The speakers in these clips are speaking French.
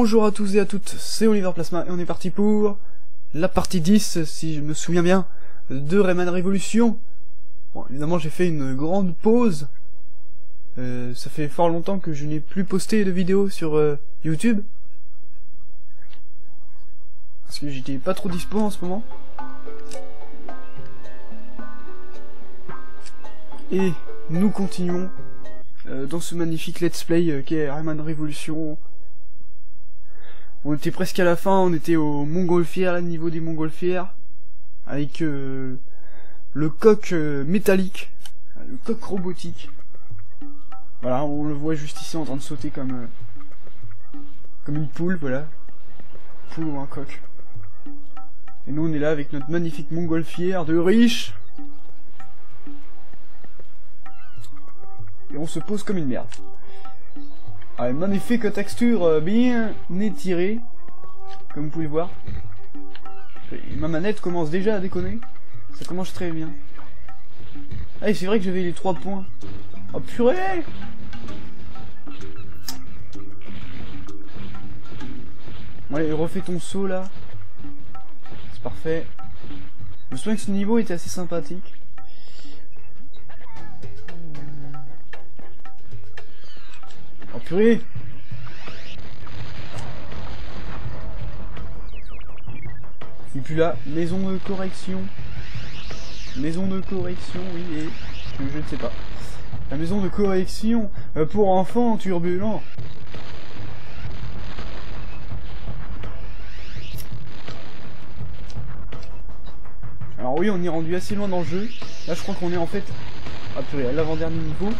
Bonjour à tous et à toutes, c'est Oliver Plasma et on est parti pour la partie 10, si je me souviens bien, de Rayman Révolution. Bon, évidemment j'ai fait une grande pause. Euh, ça fait fort longtemps que je n'ai plus posté de vidéos sur euh, YouTube. Parce que j'étais pas trop dispo en ce moment. Et nous continuons euh, dans ce magnifique let's play qui est Rayman Révolution. On était presque à la fin, on était au Montgolfière, au niveau des Montgolfières, avec euh, le coq euh, métallique, le coq robotique. Voilà, on le voit juste ici en train de sauter comme euh, comme une poule, voilà. Poule ou un coq. Et nous on est là avec notre magnifique montgolfière de riche. Et on se pose comme une merde. Ah, magnifique texture euh, bien étirée, comme vous pouvez voir. Ma manette commence déjà à déconner. Ça commence très bien. Ah, c'est vrai que j'avais les 3 points. Oh purée Allez, refais ton saut là. C'est parfait. Je me souviens que ce niveau était assez sympathique. Purée Et puis là, maison de correction. Maison de correction, oui, et... Je, je ne sais pas. La maison de correction euh, pour enfants turbulents. Alors oui, on est rendu assez loin dans le jeu. Là, je crois qu'on est en fait... Ah purée, à l'avant-dernier niveau.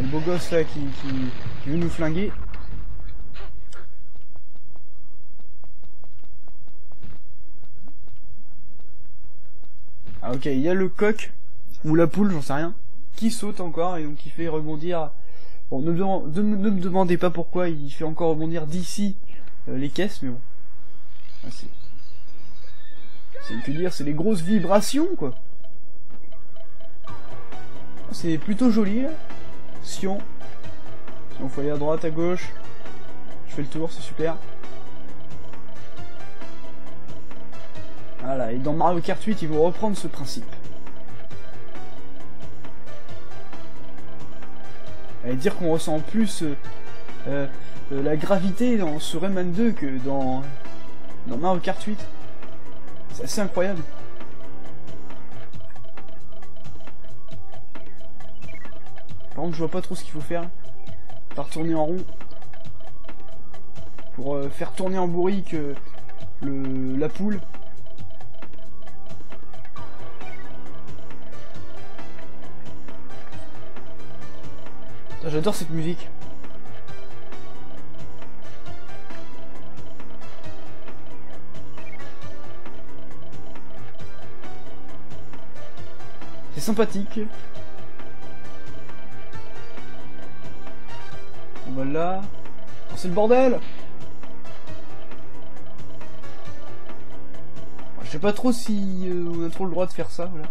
Le beau gosse là qui, veut nous flinguer. Ah ok, il y a le coq, ou la poule, j'en sais rien, qui saute encore et donc qui fait rebondir... Bon, ne, me- demandez pas pourquoi il fait encore rebondir d'ici euh, les caisses, mais bon. Ah. C'est que dire, c'est les grosses vibrations, quoi. C'est plutôt joli, là. Sion. Sion, faut aller à droite, à gauche. Je fais le tour, c'est super. Voilà, et dans Mario Kart 8, ils vont reprendre ce principe. Et dire qu'on ressent plus euh, euh, euh, la gravité dans ce Rayman 2 que dans, dans Mario Kart 8. C'est assez incroyable. Par contre, je vois pas trop ce qu'il faut faire. Par tourner en rond. Pour euh, faire tourner en bourrique euh, le, la poule. J'adore cette musique. C'est sympathique. On. Oh, c'est le bordel Je sais pas trop si euh, on a trop le droit de faire ça, voilà.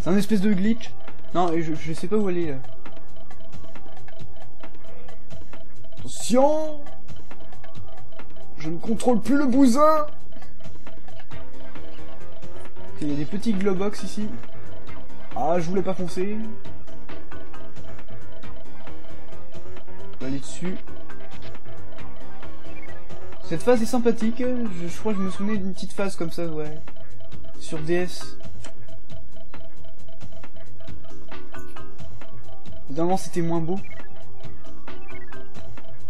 C'est un espèce de glitch. Non, je, je sais pas où aller là. Attention Je ne contrôle plus le bousin Il y a des petits globox ici. Ah, je voulais pas foncer. On va aller dessus. Cette phase est sympathique. Je, crois que je me souvenais d'une petite phase comme ça, ouais. Sur DS. Évidemment, c'était moins beau.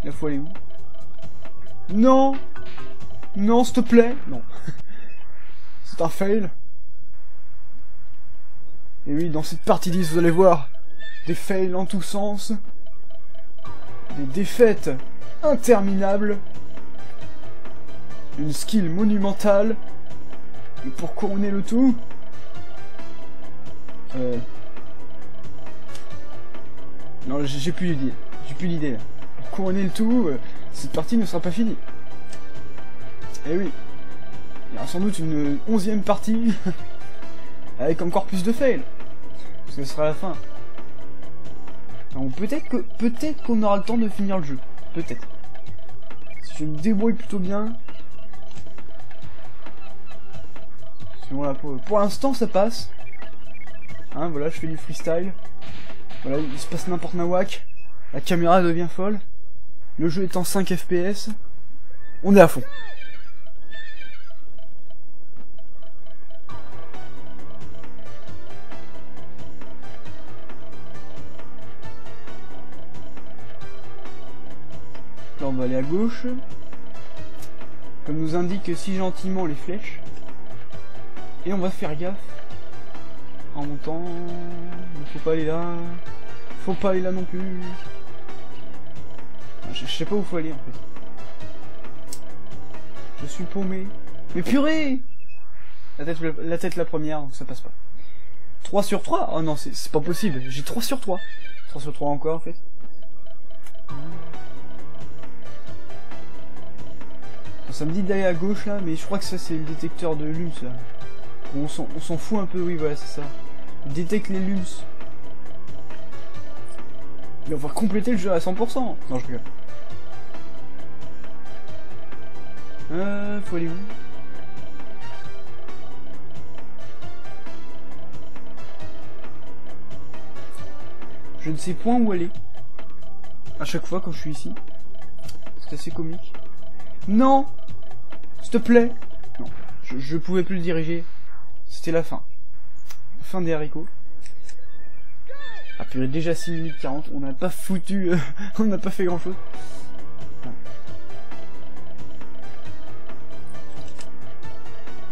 La faut aller où? Non Non, s'il te plaît Non. C'est un fail. Et oui, dans cette partie 10, vous allez voir des fails en tous sens, des défaites interminables, une skill monumentale, et pour couronner le tout, euh... Non, j'ai plus d'idée. J'ai plus d'idée là. Pour couronner le tout, euh, cette partie ne sera pas finie. Eh oui. Il y aura sans doute une onzième partie avec encore plus de fails. Parce que ce sera la fin. Peut-être qu'on aura le temps de finir le jeu. Peut-être. Si je me débrouille plutôt bien. Voilà, pour, pour l'instant ça passe. Hein, voilà, je fais du freestyle. Voilà, il se passe n'importe nawak. La caméra devient folle. Le jeu est en 5 FPS. On est à fond. Là on va aller à gauche. Comme nous indiquent si gentiment les flèches. Et on va faire gaffe. En montant. Il faut pas aller là. Faut pas aller là non plus. Je, sais pas où faut aller en fait. Je suis paumé. Mais purée la tête, la tête la première, ça passe pas. 3 sur 3 Oh non, c'est pas possible. J'ai 3 sur 3. 3 sur 3 encore en fait. Ça me dit d'aller à gauche là, mais je crois que ça c'est le détecteur de lums. On s'en fout un peu, oui voilà c'est ça. Il détecte les lums. Et on va compléter le jeu à 100%. Non je rigole. Euh, faut aller où? Je ne sais point où aller. À chaque fois quand je suis ici. C'est assez comique. Non S'il te plaît Non, je, pouvais plus le diriger. C'était la fin. Fin des haricots. Ah purée, déjà 6 minutes 40, on n'a pas foutu, euh, on n'a pas fait grand chose.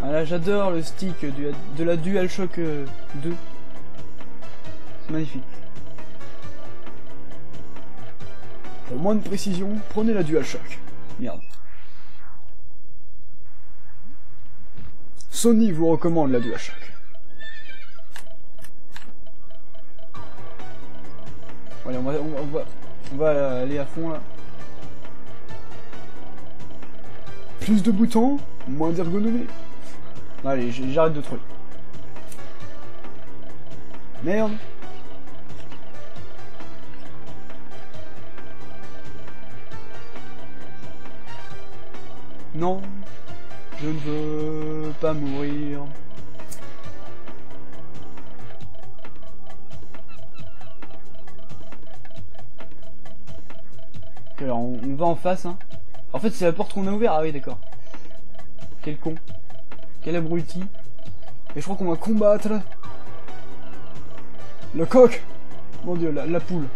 Ah là j'adore le stick de la DualShock 2. Euh, C'est magnifique. Pour moins de précision, prenez la DualShock. Merde. Sony vous recommande la DualShock. Allez, on va, on, va, on va aller à fond là. Plus de boutons, moins d'ergonomie. Allez, j'arrête de troller. Merde. Non, je ne veux pas mourir. alors on, va en face, hein. En fait, c'est la porte qu'on a ouverte. Ah oui, d'accord. Quel con. Quel abruti. Et je crois qu'on va combattre le coq. Mon dieu, la, poule.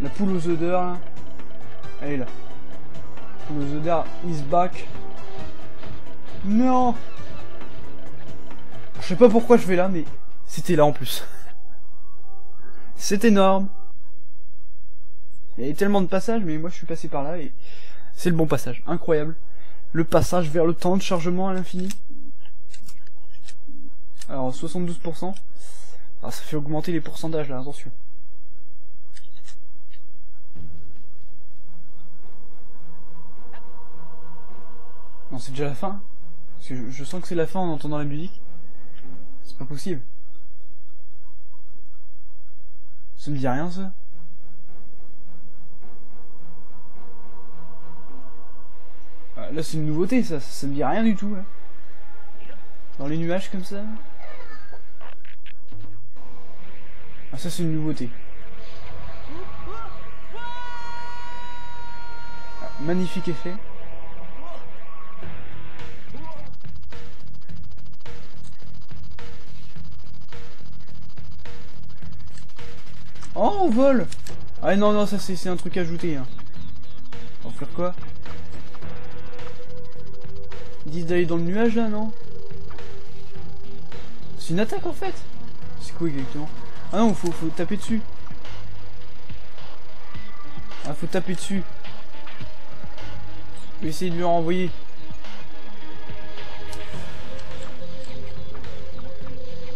La poule aux odeurs. Elle est là. La poule aux odeurs is back. Non Je sais pas pourquoi je vais là, mais c'était là en plus. C'est énorme. Il y avait tellement de passages, mais moi je suis passé par là et c'est le bon passage. Incroyable. Le passage vers le temps de chargement à l'infini. Alors 72%. Alors ça fait augmenter les pourcentages là, attention. Non, c'est déjà la fin. Parce que je, sens que c'est la fin en entendant la musique. C'est pas possible. Ça me dit rien ça. Ah, là, c'est une nouveauté, ça. Ça me dit rien du tout, là. Dans les nuages, comme ça. Ah, ça, c'est une nouveauté. Ah, magnifique effet. Oh, on vole Ah non, non, ça c'est un truc ajouté. Hein. On va faire quoi? Ils disent d'aller dans le nuage là, non? C'est une attaque en fait C'est quoi exactement? Ah non, faut, taper dessus. Ah, faut taper dessus. Je vais essayer de lui renvoyer.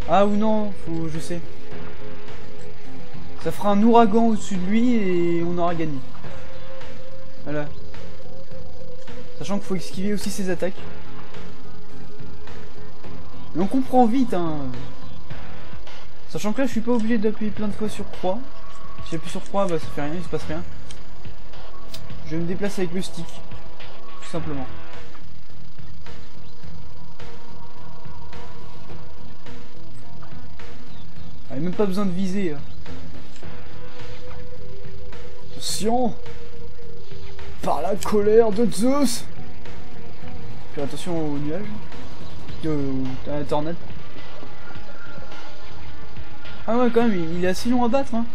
Ah ou non, faut, je sais. Ça fera un ouragan au-dessus de lui et on aura gagné. Voilà. Sachant qu'il faut esquiver aussi ses attaques. Mais on comprend vite, hein. Sachant que là, je suis pas obligé d'appuyer plein de fois sur croix. Si j'appuie sur 3, bah ça fait rien, il se passe rien. Je me déplace avec le stick. Tout simplement. Ah, même pas besoin de viser. Hein. Attention Par la colère de Zeus Fais attention aux nuages. Euh, à la tornade. Ah ouais, quand même, il, est assez long à battre. Hein.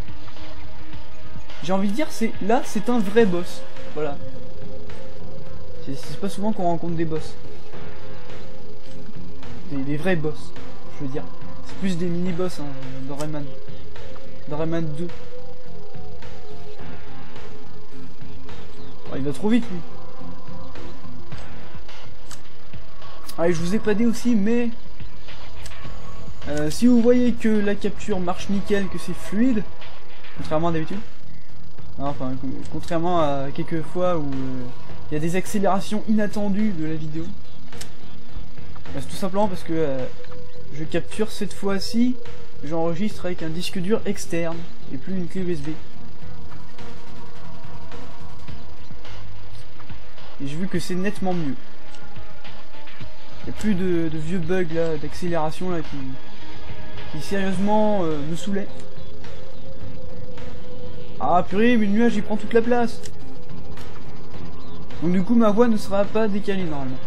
J'ai envie de dire, c'est là, c'est un vrai boss. Voilà. C'est pas souvent qu'on rencontre des boss. Des, vrais boss, je veux dire. C'est plus des mini-boss hein, dans Rayman. Dans Rayman 2. Oh, il va trop vite lui. Ah, je vous ai pas dit aussi, mais euh, si vous voyez que la capture marche nickel, que c'est fluide, contrairement à d'habitude, enfin, contrairement à quelques fois où euh, il y a des accélérations inattendues de la vidéo, bah, c'est tout simplement parce que euh, je capture cette fois-ci, j'enregistre avec un disque dur externe et plus une clé USB. Et j'ai vu que c'est nettement mieux. Il n'y a plus de, vieux bugs là, d'accélération là qui, qui sérieusement euh, me saoulait. Ah purée, mais le nuage il prend toute la place. Donc du coup ma voix ne sera pas décalée normalement.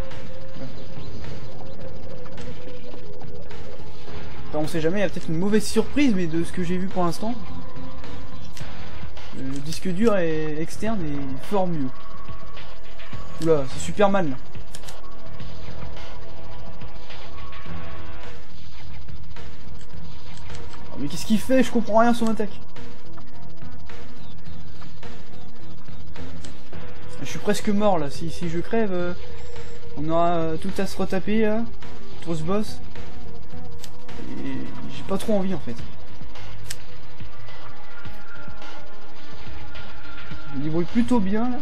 Enfin, on sait jamais, il y a peut-être une mauvaise surprise, mais de ce que j'ai vu pour l'instant, le disque dur est externe et fort mieux. Oula, c'est super mal là. Mais qu'est-ce qu'il fait? Je comprends rien son attaque. Je suis presque mort là. Si, si je crève, euh, on aura euh, tout à se retaper là. Pour ce boss. Et j'ai pas trop envie en fait. Je me débrouille plutôt bien là.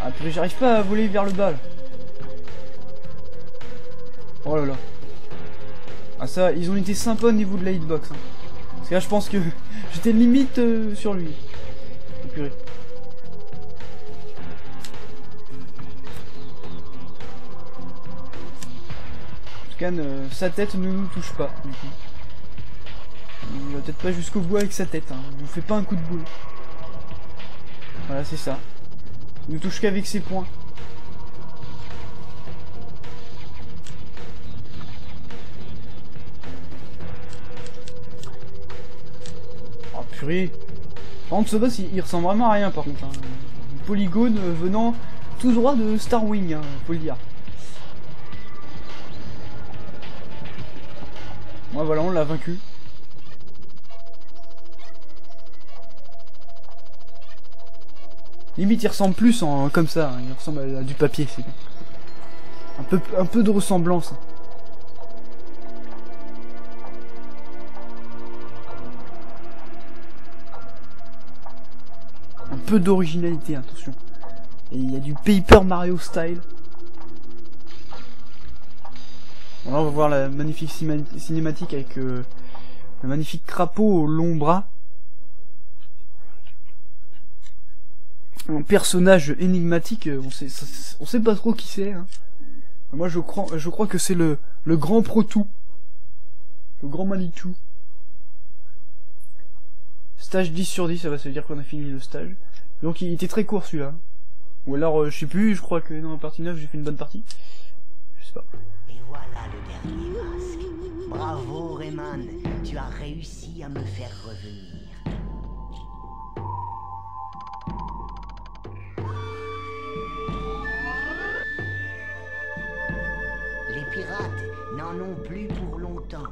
Ah puis j'arrive pas à voler vers le bas là. Oh là là. Ah ça, ils ont été sympas au niveau de la hitbox. Hein. Parce que là, je pense que j'étais limite euh, sur lui. Oh, purée. En tout cas, sa tête ne nous touche pas. Du coup. Il va peut-être pas jusqu'au bout avec sa tête. Hein. Il nous fait pas un coup de boule. Voilà, c'est ça. Ne touche qu'avec ses points. purée. Par contre, ce boss, il, ressemble vraiment à rien, par contre. Hein. polygone venant tout droit de Starwing, hein, faut le dire. Ouais, voilà, on l'a vaincu. Limite, il ressemble plus en comme ça. Hein. Il ressemble à, du papier, c'est un peu, un peu de ressemblance. peu d'originalité, attention. Et il y a du Paper Mario style. on va voir la magnifique cinématique avec euh, le magnifique crapaud au long bras. Un personnage énigmatique, euh, on sait, pas trop qui c'est. Hein. Moi je crois, que c'est le, le grand Protou. Le grand Manitou. Stage 10 sur 10, ça va se dire qu'on a fini le stage. Donc il était très court celui-là. Ou alors, euh, je sais plus, je crois que dans la partie 9, j'ai fait une bonne partie. Je sais pas. Et voilà le dernier masque. Bravo Rayman, tu as réussi à me faire revenir. N'en ont plus pour longtemps.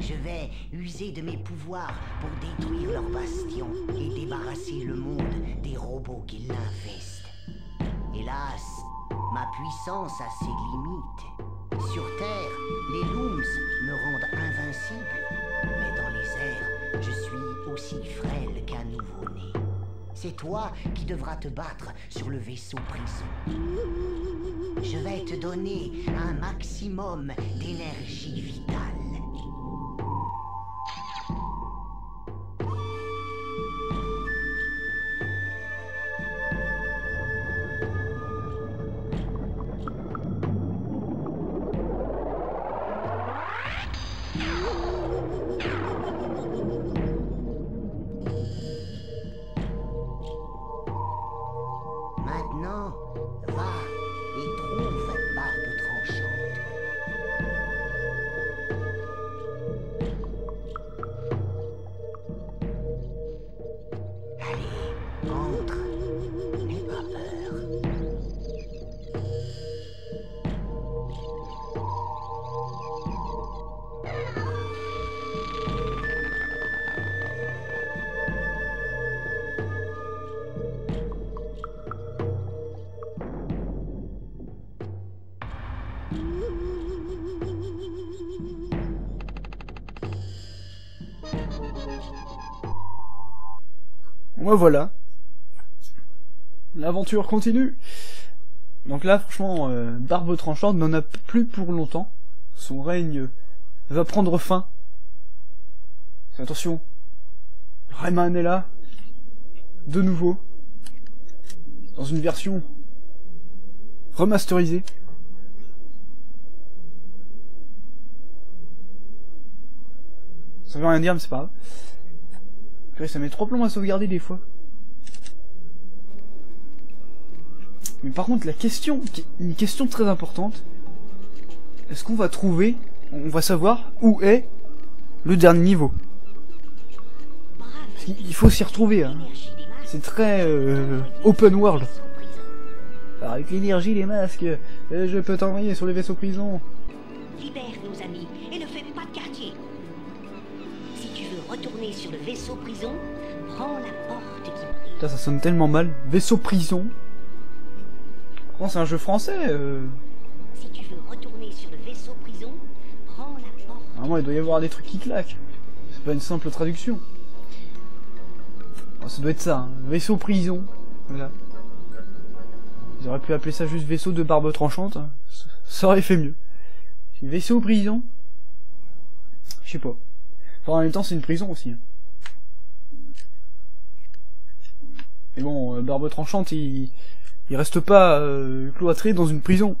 Je vais user de mes pouvoirs pour détruire leur bastion et débarrasser le monde des robots qui l'investent. Hélas, ma puissance a ses limites. Sur Terre, les Looms me rendent invincible, mais dans les airs, je suis aussi frêle qu'un nouveau-né. C'est toi qui devras te battre sur le vaisseau prison. Je vais te donner un maximum d'énergie vitale. Voilà. L'aventure continue. Donc là, franchement, euh, Barbe Tranchante n'en a plus pour longtemps. Son règne va prendre fin. Attention, Rayman est là. De nouveau. Dans une version remasterisée. Ça veut rien dire, mais c'est pas grave. ça met trop plombs à sauvegarder des fois. Mais par contre, la question, une question très importante, est-ce qu'on va trouver, on va savoir où est le dernier niveau? Il faut s'y retrouver, hein. c'est très euh, open world. avec l'énergie, les masques, euh, je peux t'envoyer sur les vaisseaux prison. Libère nos amis et ne fais pas de quartier retourner sur le vaisseau prison, prends la porte qui Putain, ça sonne tellement mal. Vaisseau prison. C'est un jeu français. Euh... Si tu veux retourner sur le vaisseau prison, prends la porte. Vraiment, il doit y avoir des trucs qui claquent. C'est pas une simple traduction. Oh, ça doit être ça. Hein. Vaisseau prison. Voilà. Ils auraient pu appeler ça juste vaisseau de barbe tranchante. Hein. Ça aurait fait mieux. Vaisseau prison. Je sais pas en même temps, c'est une prison aussi. Hein. Mais bon, euh, Barbe Tranchante, il, il reste pas euh, cloîtré dans une prison.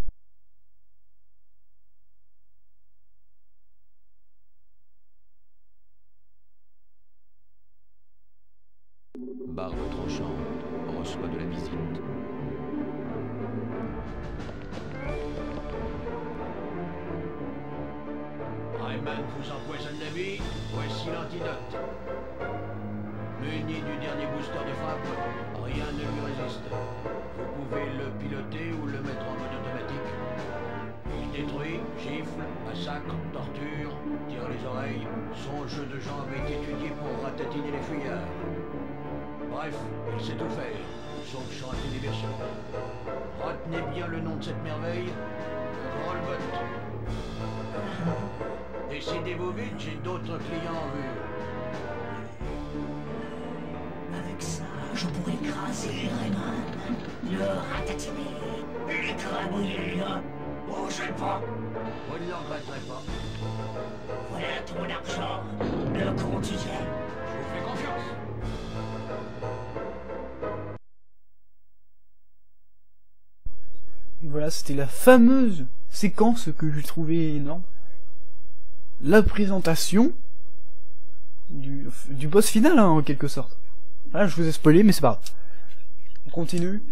Cette merveille, le Rollbot. Décidez-vous vite, j'ai d'autres clients en vue. Avec ça, je pourrais écraser Rayman, le ratatiner, l'écrabouiller là. Bougez pas Vous ne l'regretterez pas. Voilà ton argent, le quotidien. Voilà, c'était la fameuse séquence que j'ai trouvée énorme la présentation du, boss final, hein, en quelque sorte. Là, je vous ai spoilé, mais c'est pas grave. On continue.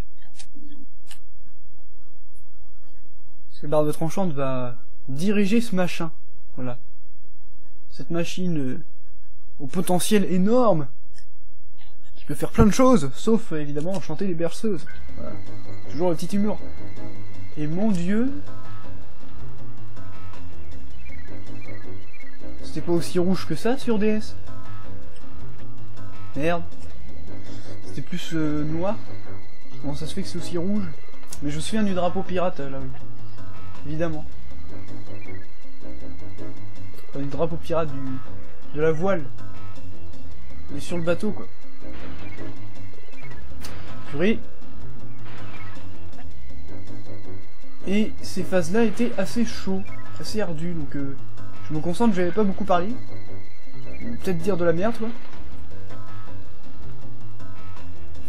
Que Barbe Tranchante va diriger ce machin. Voilà. Cette machine euh, au potentiel énorme, qui peut faire plein de choses, sauf évidemment chanter les berceuses. Voilà. Toujours le petit humour. Et mon dieu, C'était pas aussi rouge que ça sur DS Merde. C'était plus euh, noir. Comment ça se fait que c'est aussi rouge? Mais je me souviens du drapeau pirate là, oui. Évidemment. Enfin, du drapeau pirate du de la voile. Il est sur le bateau quoi. Purée. Et ces phases-là étaient assez chauds, assez ardues, donc euh, je me concentre, j'avais pas beaucoup parlé. Peut-être dire de la merde, quoi.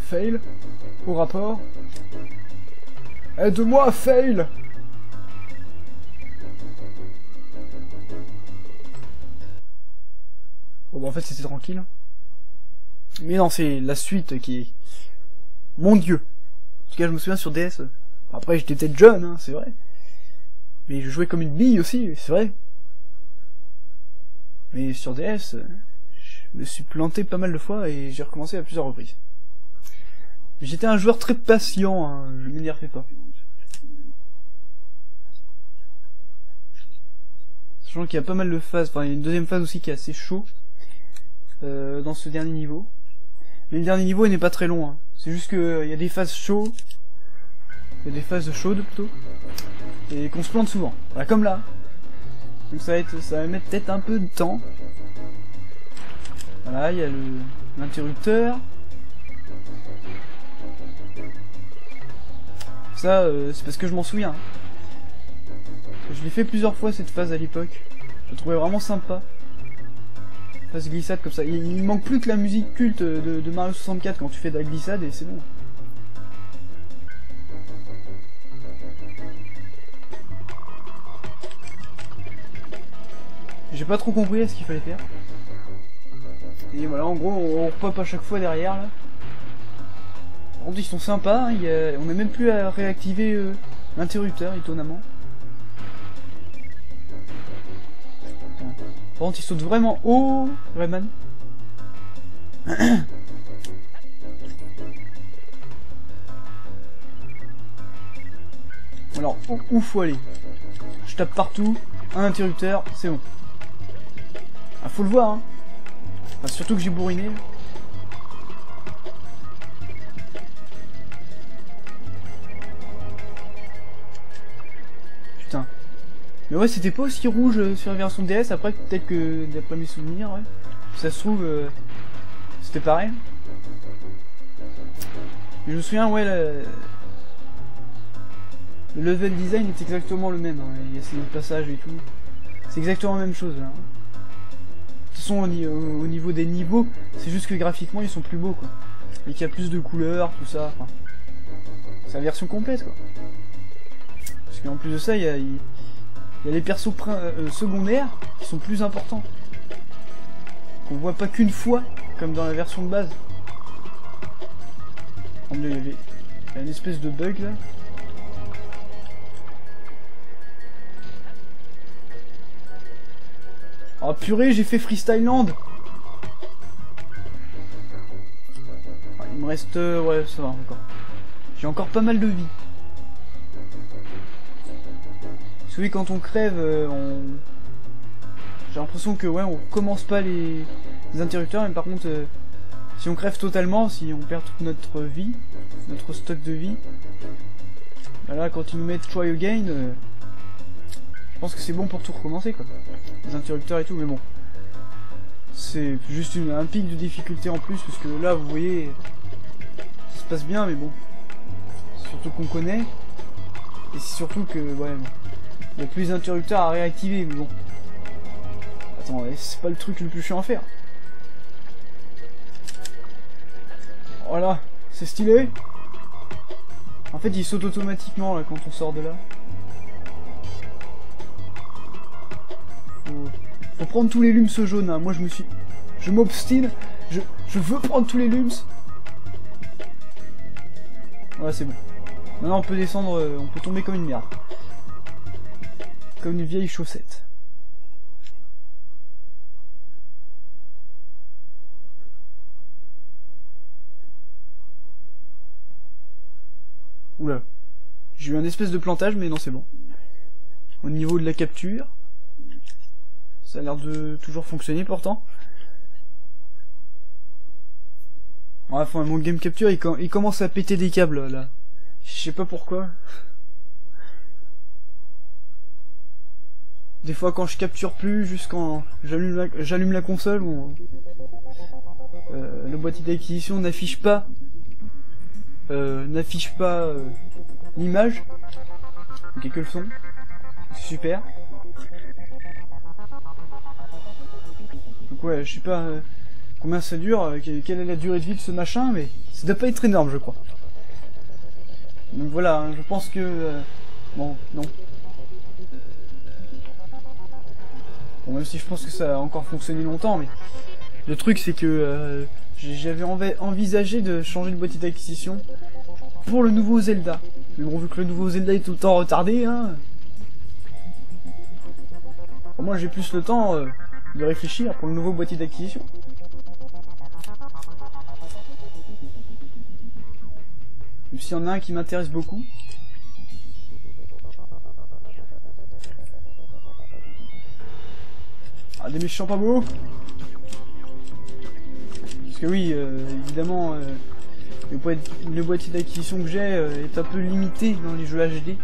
Fail. Au rapport. Aide-moi, fail Bon, bah, en fait, c'était tranquille. Mais non, c'est la suite qui est... Mon dieu En tout cas, je me souviens sur DS. Après, j'étais peut-être jeune, hein, c'est vrai. Mais je jouais comme une bille aussi, c'est vrai. Mais sur DS, je me suis planté pas mal de fois et j'ai recommencé à plusieurs reprises. J'étais un joueur très patient, hein, je m'énervais pas. Sachant qu'il y a pas mal de phases, enfin il y a une deuxième phase aussi qui est assez chaud euh, dans ce dernier niveau. Mais le dernier niveau il n'est pas très long, hein. c'est juste qu'il euh, y a des phases chaudes, il y a des phases chaudes plutôt, et qu'on se plante souvent. Voilà, comme là, donc ça va, être, ça va mettre peut-être un peu de temps. Voilà, il y a l'interrupteur. Ça, euh, c'est parce que je m'en souviens. Je l'ai fait plusieurs fois cette phase à l'époque. Je trouvais vraiment sympa. Phase glissade comme ça. Il, il manque plus que la musique culte de Mario 64 quand tu fais de la glissade et c'est bon. J'ai pas trop compris ce qu'il fallait faire. Et voilà, en gros, on repop à chaque fois derrière là. Par contre, ils sont sympas, hein, on a même plus à réactiver euh, l'interrupteur, étonnamment. Par contre, ils sautent vraiment haut, Rayman. Alors, où faut aller? Je tape partout, un interrupteur, c'est bon. Ah, faut le voir, hein. Enfin, surtout que j'ai bourriné. Putain. Mais ouais, c'était pas aussi rouge euh, sur la version DS. Après, peut-être que d'après mes souvenirs, ouais. Ça se trouve, euh, c'était pareil. Mais je me souviens, ouais, le... le level design est exactement le même. hein. Il y a ces passages et tout. C'est exactement la même chose. Là. De toute façon, au, ni- au- au niveau des niveaux, c'est juste que graphiquement, ils sont plus beaux, quoi. Et qu'il y a plus de couleurs, tout ça. c'est la version complète, quoi. Parce qu'en plus de ça, il y a, les persos prin- euh, secondaires qui sont plus importants. Qu'on voit pas qu'une fois, comme dans la version de base. Il y avait une espèce de bug là. Oh purée, j'ai fait Freestyle Land Ah, Il me reste... euh, ouais, ça va encore. J'ai encore pas mal de vie. Oui, quand on crève, euh, on... J'ai l'impression que ouais, on recommence pas les, interrupteurs, mais par contre, euh, si on crève totalement, si on perd toute notre vie, notre stock de vie, bah là, quand ils nous mettent try again, je pense que c'est bon pour tout recommencer, quoi. Les interrupteurs et tout, mais bon. C'est juste un pic de difficulté en plus, parce que là, vous voyez, ça se passe bien, mais bon. Surtout qu'on connaît, et c'est surtout que, ouais, bon. Il y a plus d'interrupteurs à réactiver, mais bon. Attends, c'est pas le truc le plus chiant à faire. Voilà, c'est stylé. En fait, il saute automatiquement là quand on sort de là. Faut, prendre tous les lums jaunes. hein. Moi, je me suis, je m'obstine. Je, je veux prendre tous les lums. Voilà, c'est bon. Maintenant, on peut descendre, euh, on peut tomber comme une merde. Comme une vieille chaussette. Oula. J'ai eu un espèce de plantage, mais non, c'est bon. Au niveau de la capture, ça a l'air de toujours fonctionner pourtant. Enfin, mon game capture, il, com- il commence à péter des câbles, là. Je sais pas pourquoi. Des fois, quand je capture plus, juste quand j'allume la, console, ou euh, le boîtier d'acquisition n'affiche pas euh, n'affiche pas euh, l'image, ok que le son, super. Ouais, je sais pas euh, combien ça dure, euh, que- quelle est la durée de vie de ce machin, mais ça doit pas être énorme, je crois. Donc voilà, hein, je pense que euh, bon, non. Bon, même si je pense que ça a encore fonctionné longtemps, mais le truc c'est que j'avais envi- envisagé de changer de boîtier d'acquisition pour le nouveau Zelda. Mais bon, vu que le nouveau Zelda est tout le temps retardé, hein. Au moins j'ai plus le temps de réfléchir pour le nouveau boîtier d'acquisition. Même y en a un qui m'intéresse beaucoup. Ah, des méchants pas beaux Parce que oui, euh, évidemment, euh, le boîtier d'acquisition que j'ai euh, est un peu limité dans les jeux HD.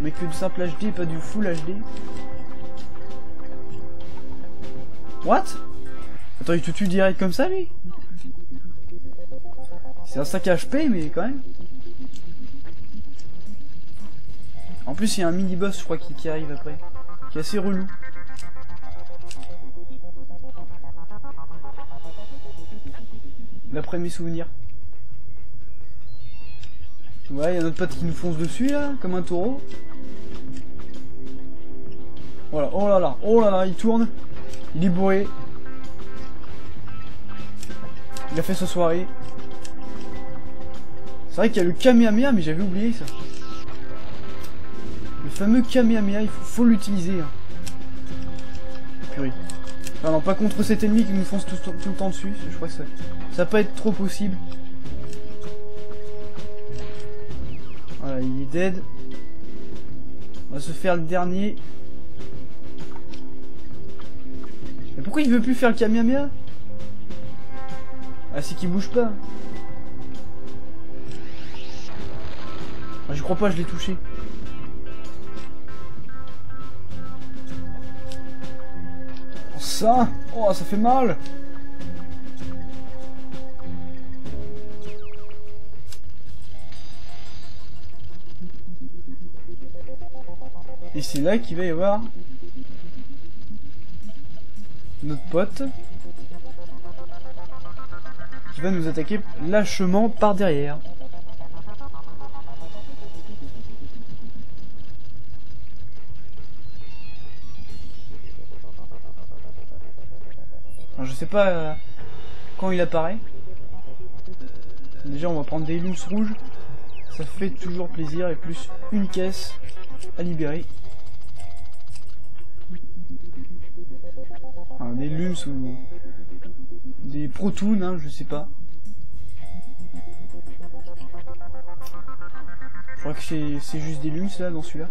Mais que du simple HD, pas du full HD. What? Attends, il te tue direct comme ça, lui? C'est un sac HP, mais quand même. En plus, il y a un mini-boss, je crois, qui, qui arrive après. Qui est assez relou. D'après mes souvenirs. Ouais, il y a notre pote qui nous fonce dessus, là, comme un taureau. Voilà, oh là là, oh là là, il tourne. Bourré. Il a fait sa soirée. C'est vrai qu'il y a le Kamehameha, mais j'avais oublié ça. Le fameux Kamehameha, il faut, l'utiliser. Hein. Purée. Enfin non, pas contre cet ennemi qui nous fonce tout, le temps dessus. Je crois que ça, ça va pas être trop possible. Voilà, il est dead. On va se faire le dernier. Mais pourquoi il veut plus faire le Kamehameha? Ah, c'est qu'il bouge pas. Ah, je crois pas, je l'ai touché. Oh, ça Oh, ça fait mal Et c'est là qu'il va y avoir notre pote qui va nous attaquer lâchement par derrière. Je sais pas euh, quand il apparaît. Déjà on va prendre des loose rouges. Ça fait toujours plaisir et plus une caisse à libérer. Des lums ou des protoons, hein, je sais pas. Je crois que c'est juste des lums là dans celui-là.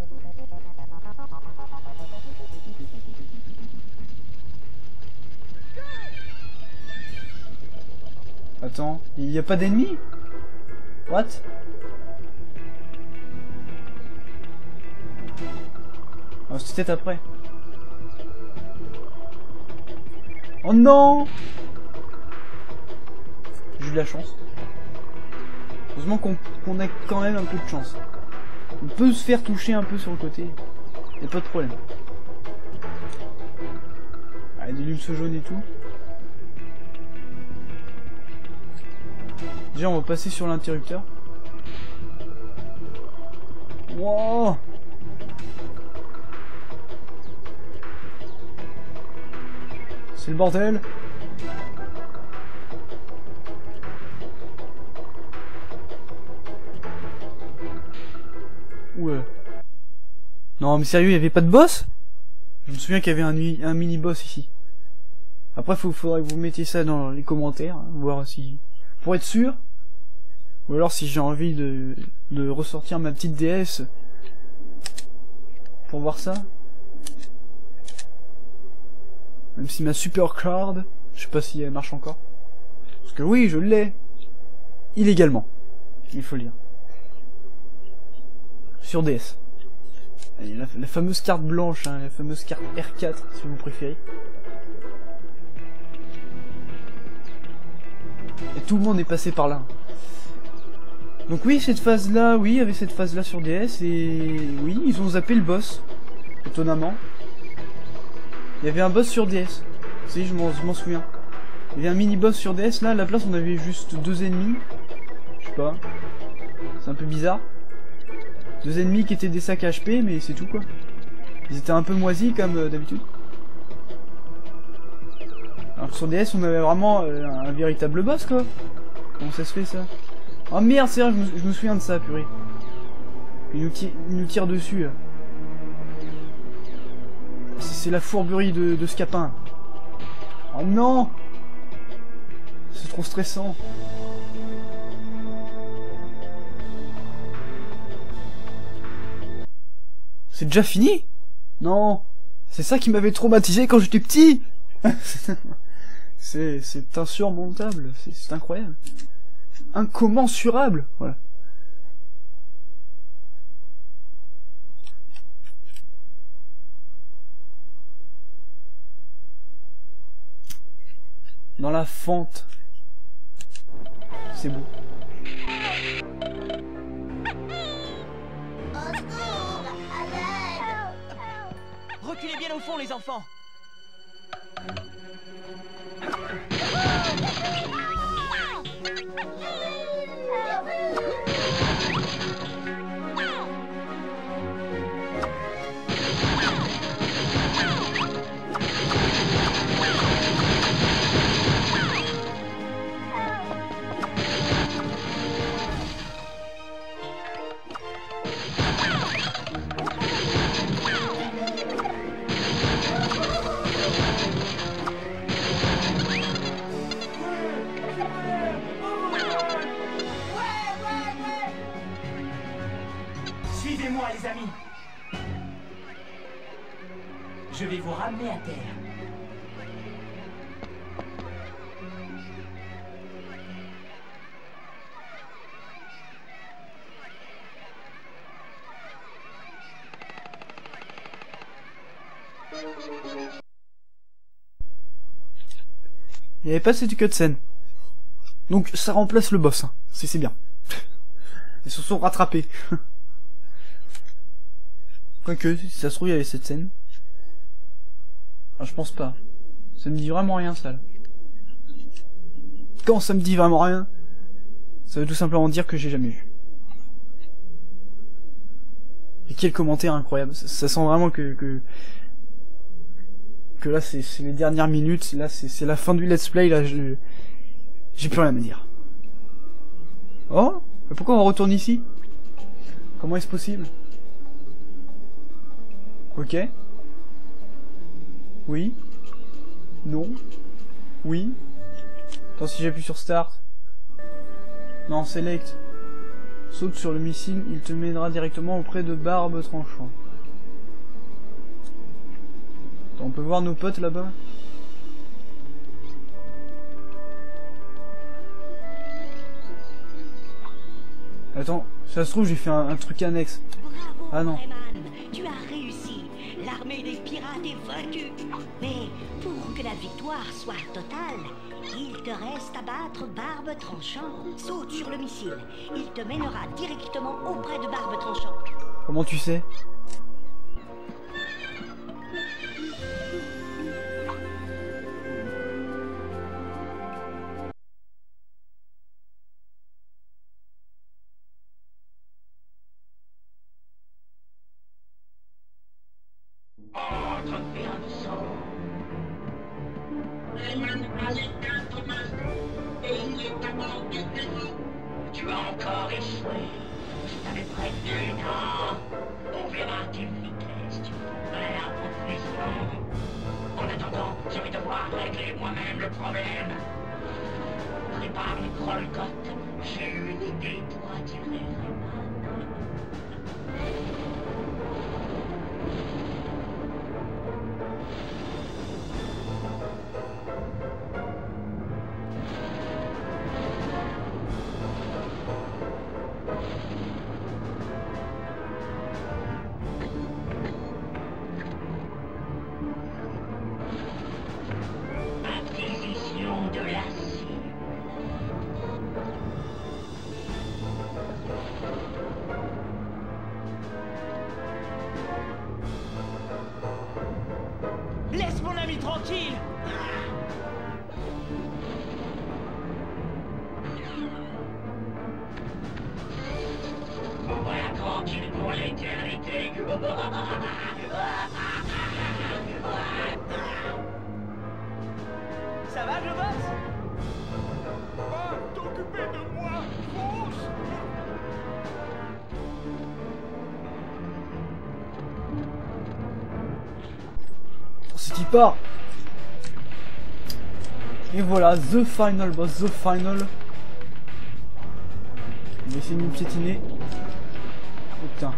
Attends, il n'y a pas d'ennemis? What? Oh, c'était après. Oh non J'ai eu de la chance. Heureusement qu'on a quand même un peu de chance. On peut se faire toucher un peu sur le côté. Y'a pas de problème. Ah, des lumes jaunes et tout. Déjà, on va passer sur l'interrupteur. Wow C'est le bordel Ouais. Non mais sérieux, il y avait pas de boss? Je me souviens qu'il y avait un, mini-boss ici. Après, il faudrait que vous mettiez ça dans les commentaires, hein, voir si... Pour être sûr. Ou alors si j'ai envie de, de ressortir ma petite DS pour voir ça. Même si ma super card, je sais pas si elle marche encore. Parce que oui, je l'ai. Illégalement. Il faut lire. Sur DS. La, fameuse carte blanche, hein, la fameuse carte R4, si vous préférez. Et tout le monde est passé par là. Donc oui, cette phase-là, oui, il y avait cette phase-là sur DS, et oui, ils ont zappé le boss, étonnamment. Il y avait un boss sur DS. Si, je m'en souviens. Il y avait un mini-boss sur DS, là, à la place, on avait juste deux ennemis. Je sais pas. C'est un peu bizarre. Deux ennemis qui étaient des sacs HP, mais c'est tout, quoi. Ils étaient un peu moisis, comme euh, d'habitude. Alors sur DS, on avait vraiment euh, un véritable boss, quoi. Comment ça se fait, ça? Oh merde, c'est vrai, je me, souviens de ça, purée. Il nous, tire, il nous tire dessus. C'est la fourberie de, de Scapin. Oh non C'est trop stressant. C'est déjà fini? Non C'est ça qui m'avait traumatisé quand j'étais petit C'est insurmontable, c'est incroyable. Incommensurable Voilà. Dans la fente. C'est beau. Reculez bien au fond, les enfants avait pas cette cutscene. Donc ça remplace le boss. Hein. C'est c'est bien. Ils se sont rattrapés. Quoique, si ça se trouve, il y avait cette scène. Ah, je pense pas. Ça me dit vraiment rien, ça. Quand ça me dit vraiment rien, ça veut tout simplement dire que j'ai jamais vu. Et quel commentaire incroyable. Ça, sent vraiment que, que là, c'est les dernières minutes. Là, c'est c'est la fin du let's play. Là, je... J'ai plus rien à dire. Oh Mais Pourquoi on retourne ici? Comment est-ce possible? Ok. Oui. Non. Oui. Attends, si j'appuie sur Start. Non, Select. Saute sur le missile, il te mènera directement auprès de Barbe Tranchant. On peut voir nos potes là-bas Attends, ça se trouve j'ai fait un, un truc annexe. Bravo, Ah non. Rayman, tu as réussi. L'armée des pirates est vaincue. Mais pour que la victoire soit totale, il te reste à battre Barbe Tranchant. Saute sur le missile. Il te mènera directement auprès de Barbe Tranchant. Comment tu sais? Et voilà, the final boss, the final. On va essayer de nous piétiner. Oh putain.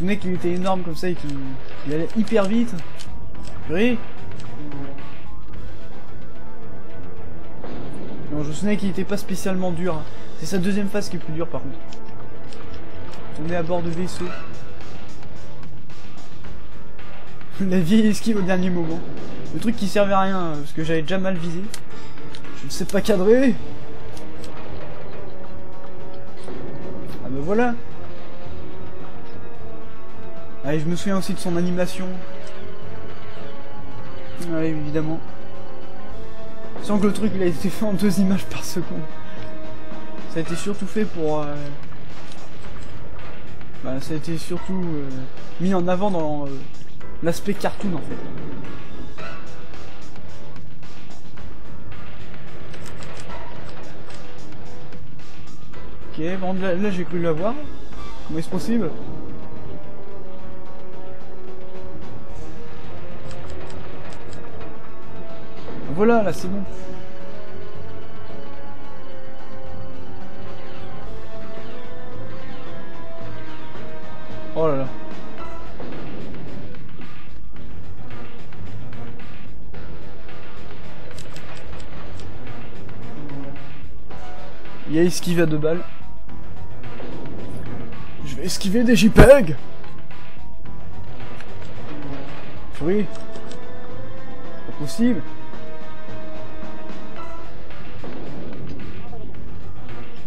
Vous vous qu'il était énorme comme ça et qu'il il allait hyper vite Oui Non, je me souvenais qu'il était pas spécialement dur. hein. C'est sa deuxième phase qui est plus dure par contre. On est à bord de vaisseau. La vieille esquive au dernier moment. Le truc qui servait à rien, parce que j'avais déjà mal visé. Je ne sais pas cadrer. Ah bah voilà. Allez, je me souviens aussi de son animation. Ouais, évidemment. Sans que le truc il a été fait en deux images par seconde. Ça a été surtout fait pour... euh, Bah, ça a été surtout euh, mis en avant dans euh, l'aspect cartoon en fait. Ok, bon là, j'ai cru l'avoir. Comment est-ce possible Voilà, là c'est bon. Oh là là. Il y a esquivé à deux balles. Je vais esquiver des JPEG Oui. Pas possible.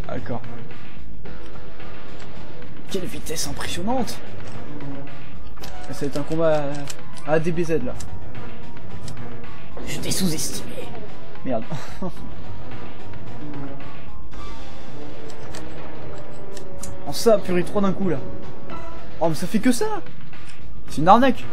D'accord. Quelle vitesse impressionnante Ça va être un combat à, à DBZ là. Je t'ai sous-estimé. Merde. En ça, purée 3 d'un coup là. Oh mais ça fait que ça C'est une arnaque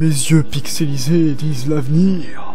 Mes yeux pixelisés disent l'avenir.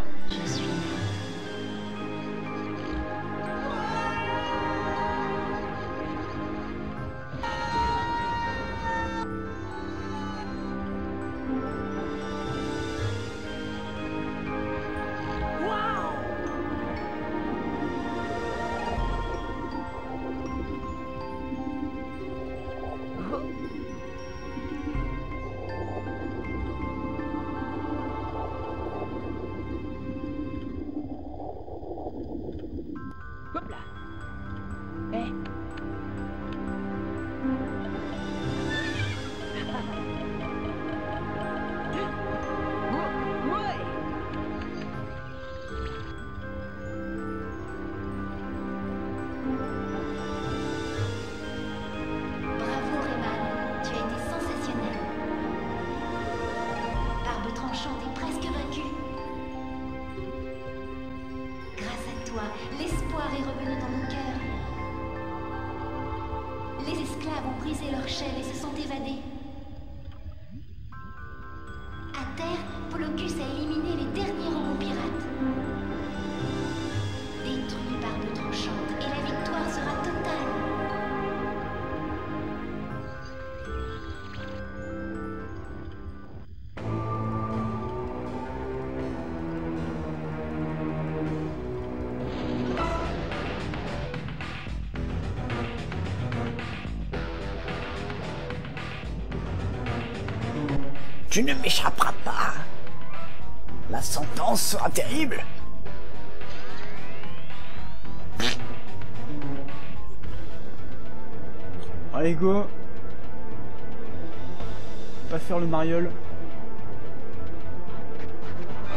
Pas faire le mariole.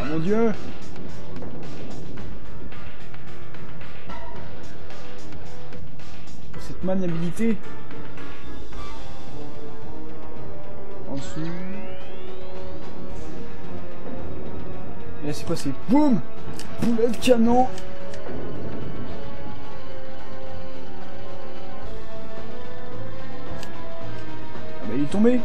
Oh mon dieu. Cette maniabilité. En dessous. Et là c'est quoi C'est BOUM! Boulet de canon. Ah bah il est tombé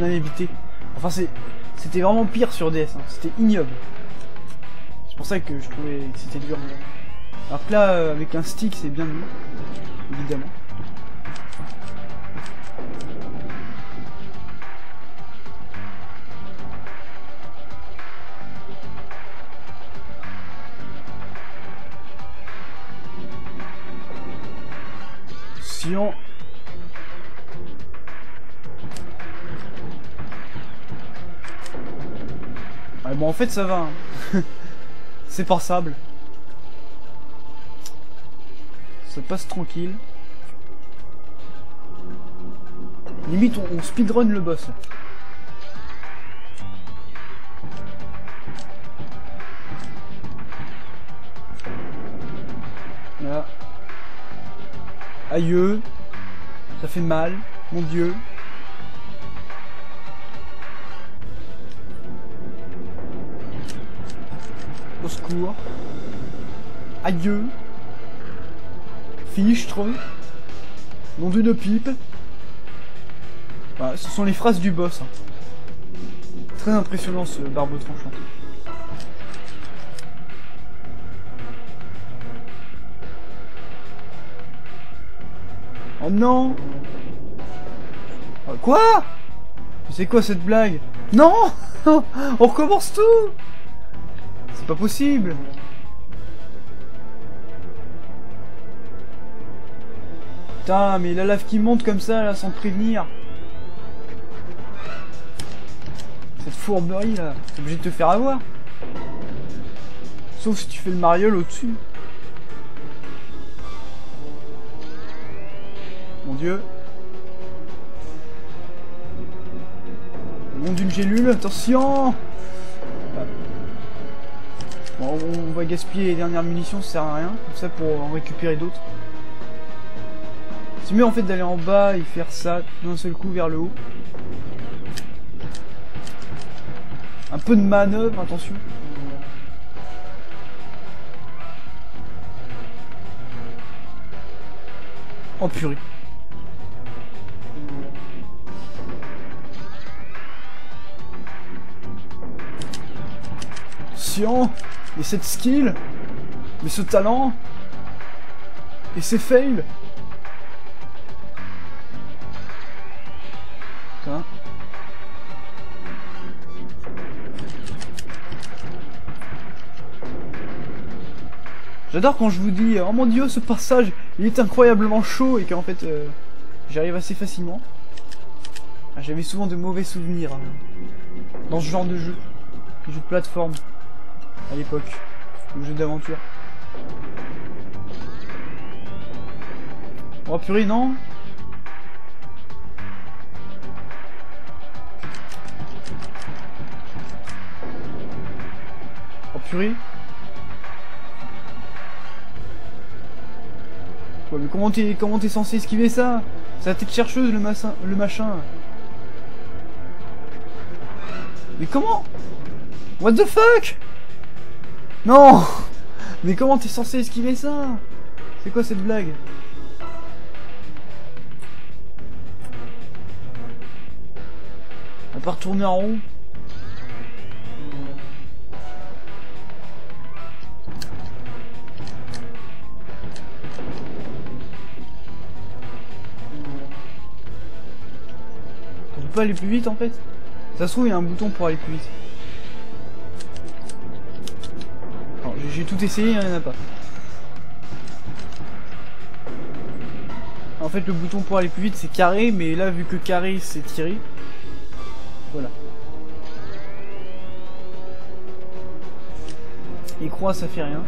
Cette maniabilité Enfin c'est... C'était vraiment pire sur DS, hein. c'était ignoble. pour ça que je trouvais que c'était dur. Alors que là, euh, avec un stick, c'est bien mieux. Évidemment. Sion. Bon, en fait, ça va. hein. c'est passable. Ça passe tranquille. Limite, on, speedrun le boss. Là. Aïe. Ça fait mal. Mon dieu. Secours. Aïe. Fichtre. Nom d'une pipe. Voilà, ce sont les phrases du boss. hein. Très impressionnant ce barbe tranchante. Oh non Euh, Quoi? C'est quoi cette blague? Non On recommence tout pas possible Putain, mais la lave qui monte comme ça, là, sans prévenir. Cette fourberie, là, t'es obligé de te faire avoir. Sauf si tu fais le mariole au-dessus. Mon dieu. Monde d'une gélule, attention On va gaspiller les dernières munitions, ça sert à rien. Comme ça pour en récupérer d'autres. C'est mieux en fait d'aller en bas et faire ça d'un seul coup vers le haut. Un peu de manœuvre, attention. Oh purée. Sion, mais cette skill, mais ce talent, et ces fails. J'adore quand je vous dis oh mon dieu ce passage il est incroyablement chaud et qu'en fait euh, j'arrive assez facilement. Ah, J'avais souvent de mauvais souvenirs hein, dans ce genre de jeu, les jeux de plateforme à l'époque, le jeu d'aventure. Oh purée non. Oh purée. Mais comment t'es comment t'es censé esquiver ça? C'est la tête chercheuse le, le machin. Mais comment? What the fuck? Non Mais comment t'es censé esquiver ça? C'est quoi cette blague? On part tourner en rond On peut pas aller plus vite en fait? Ça se trouve il y a un bouton pour aller plus vite. J'ai- tout essayé, il n'y en a pas. En fait le bouton pour aller plus vite c'est carré, mais là vu que carré c'est tiré. Voilà. Et croix ça fait rien.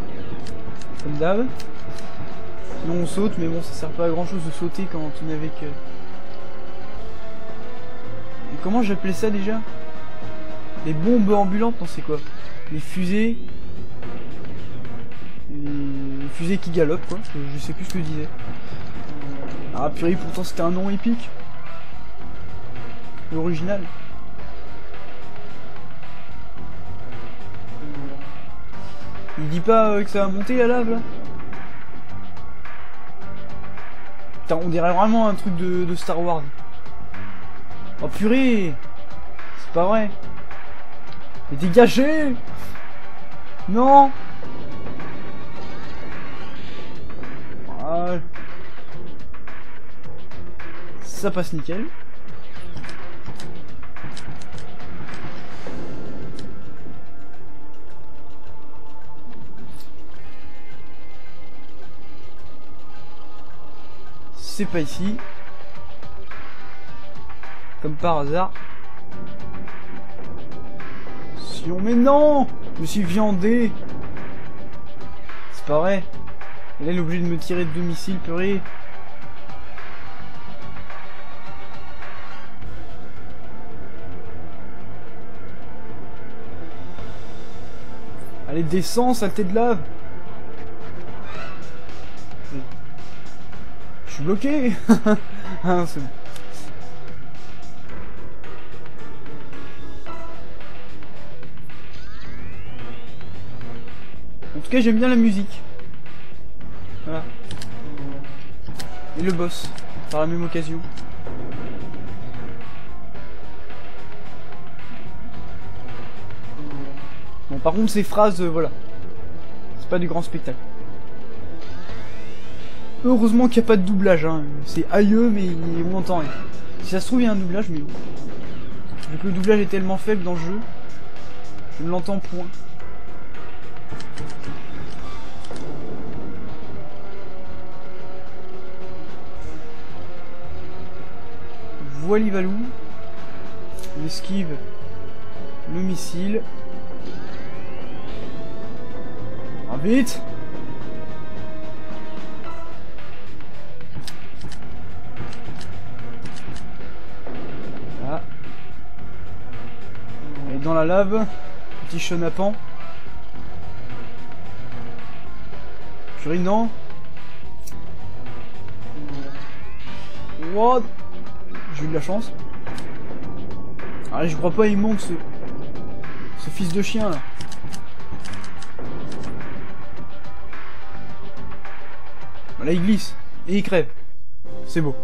Comme d'hab. Sinon on saute, mais bon ça sert pas à grand chose de sauter quand on est avec... et comment j'appelais ça déjà? Les bombes ambulantes, non c'est quoi? Les fusées... Qui galopent quoi, je, sais plus ce que je disais. Ah purée, pourtant c'était un nom épique. L'original. Il dit pas euh, que ça va monter la lave on dirait vraiment un truc de, de Star Wars. Oh purée C'est pas vrai Mais dégagez Non Ça passe nickel. C'est pas ici. Comme par hasard. Si on... Mais non Je suis viandé C'est pas vrai. Là, il est obligé de me tirer de deux missiles. Allez, descends, saleté de lave Je suis bloqué Ah, bon. En tout cas, j'aime bien la musique. Le boss, par la même occasion. Bon, par contre, ces phrases, euh, voilà. C'est pas du grand spectacle. Heureusement qu'il n'y a pas de doublage, hein. C'est aïeux, mais on entend rien. Si ça se trouve, il y a un doublage, mais bon. Vu que le doublage est tellement faible dans le jeu, je ne l'entends point. Voilà Valou. Il esquive le missile. Ah. Et dans la lave, petit chenapan. Non What? J'ai eu de la chance. Ah, je crois pas, il manque ce... Ce fils de chien, là. Là, il glisse. Et il crève. C'est beau.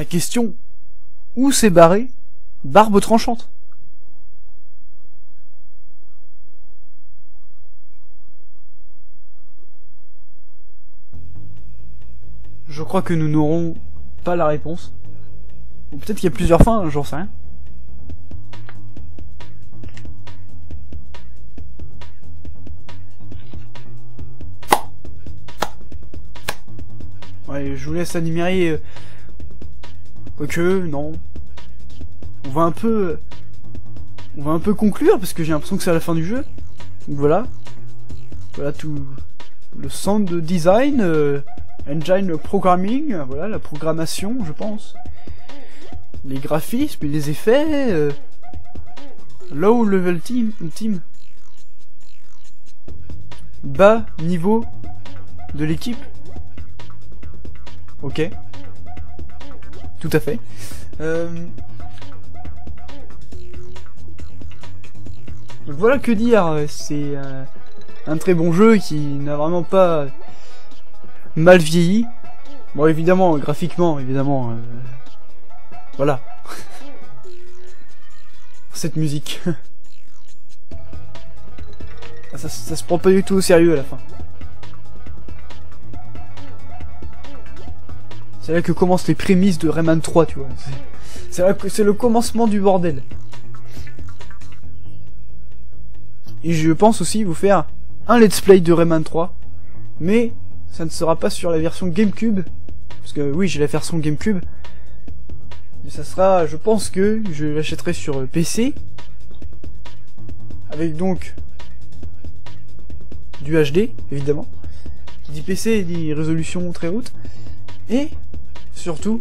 La question, où s'est barré Barbe tranchante Je crois que nous n'aurons pas la réponse. Peut-être qu'il y a plusieurs fins, j'en sais rien. Ouais, je vous laisse admirer. Quoique, non. On voit un peu... on va un peu conclure parce que j'ai l'impression que c'est à la fin du jeu. Donc voilà. Voilà tout le sound design, euh, engine programming, voilà la programmation, je pense. Les graphismes, les effets, euh, low level team, team. Bas niveau de l'équipe. Ok. Tout à fait. Euh, voilà que dire, c'est euh, un très bon jeu qui n'a vraiment pas mal vieilli. Bon évidemment, graphiquement, évidemment, euh, voilà. Cette musique. Ça se prend pas du tout au sérieux à la fin. C'est là que commencent les prémices de Rayman 3, tu vois. C'est là que c'est le commencement du bordel. Et je pense aussi vous faire un let's play de Rayman 3. Mais ça ne sera pas sur la version GameCube. Parce que oui, j'ai la version GameCube. Mais ça sera, je pense que je l'achèterai sur PC. Avec donc du HD, évidemment. Qui dit PC dit résolution très haute. Et surtout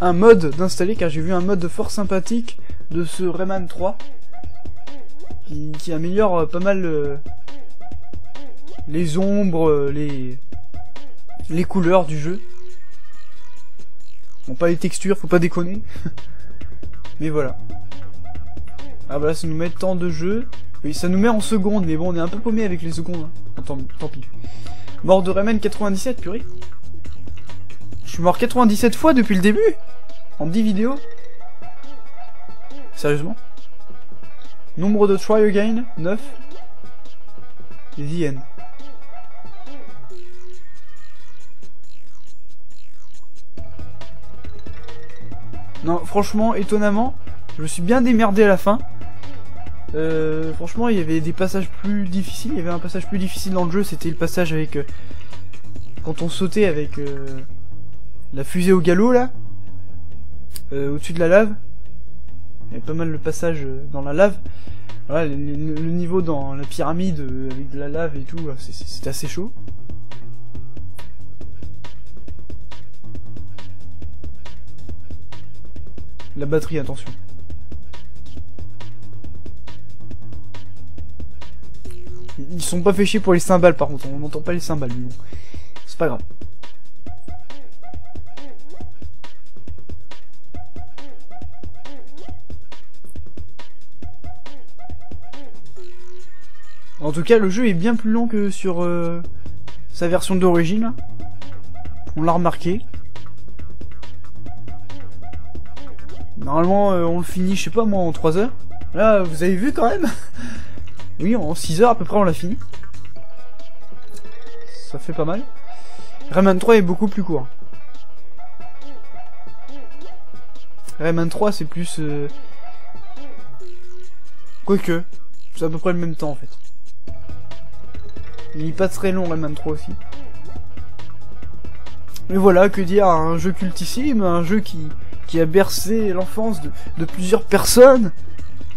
un mode d'installer car j'ai vu un mode fort sympathique de ce Rayman 3 qui, améliore euh, pas mal euh, les ombres, euh, les, couleurs du jeu. Bon, pas les textures, faut pas déconner. mais voilà. Ah bah là, ça nous met tant de jeu. Oui, ça nous met en seconde, mais bon, on est un peu paumé avec les secondes. Hein. Tant, tant pis. Mort de Rayman 97, purée. Je suis mort 97 fois depuis le début En 10 vidéos Sérieusement Nombre de try again 9. The end. Non, franchement, étonnamment, je me suis bien démerdé à la fin. Euh, franchement, il y avait des passages plus difficiles. Il y avait un passage plus difficile dans le jeu, c'était le passage avec... Euh, quand on sautait avec euh, la fusée au galop, là. Au-dessus de la lave. Il y avait pas mal de passages dans la lave. Voilà, le, niveau dans la pyramide euh, avec de la lave et tout, c'est assez chaud. La batterie, attention. Ils sont pas fait chier pour les cymbales par contre, on n'entend pas les cymbales, mais bon. C'est pas grave. En tout cas, le jeu est bien plus long que sur euh, sa version d'origine. On l'a remarqué. Normalement, euh, on le finit, je sais pas moi, en 3 heures. Là, vous avez vu quand même Oui, en 6 heures à peu près, on l'a fini. Ça fait pas mal. Rayman 3 est beaucoup plus court. Rayman 3, c'est plus... Euh... Quoique, c'est à peu près le même temps en fait. Il pas très long, Rayman 3 aussi. Mais voilà, que dire, un jeu cultissime, un jeu qui, a bercé l'enfance de, plusieurs personnes.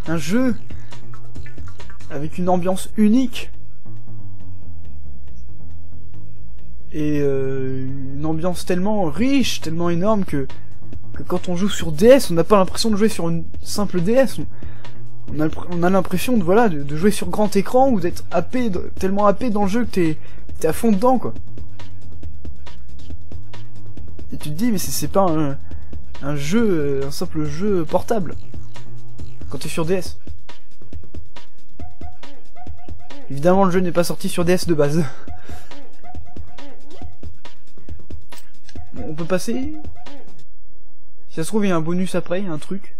Un jeu avec une ambiance unique. Et euh, une ambiance tellement riche, tellement énorme que, que quand on joue sur DS, on n'a pas l'impression de jouer sur une simple DS a, l'impression de voilà de, jouer sur grand écran ou d'être happé, tellement happé dans le jeu que t'es es à fond dedans quoi. Et tu te dis mais c'est pas un, jeu, un simple jeu portable quand t'es sur DS. Évidemment le jeu n'est pas sorti sur DS de base. on peut passer. Si ça se trouve il y a un bonus après, un truc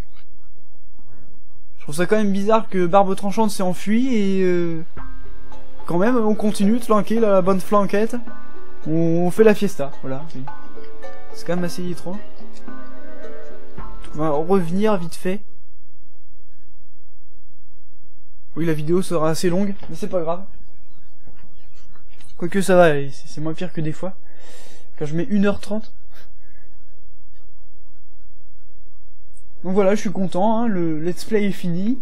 trouve ça quand même bizarre que Barbe Tranchante s'est enfuie et... Euh, quand même, on continue, tranquille, la bonne flanquette. On, fait la fiesta, voilà. C'est quand même assez étrange. On va revenir vite fait. Oui, la vidéo sera assez longue, mais c'est pas grave. Quoique ça va, c'est moins pire que des fois. Quand je mets 1h30. Donc voilà, je suis content, hein, le let's play est fini.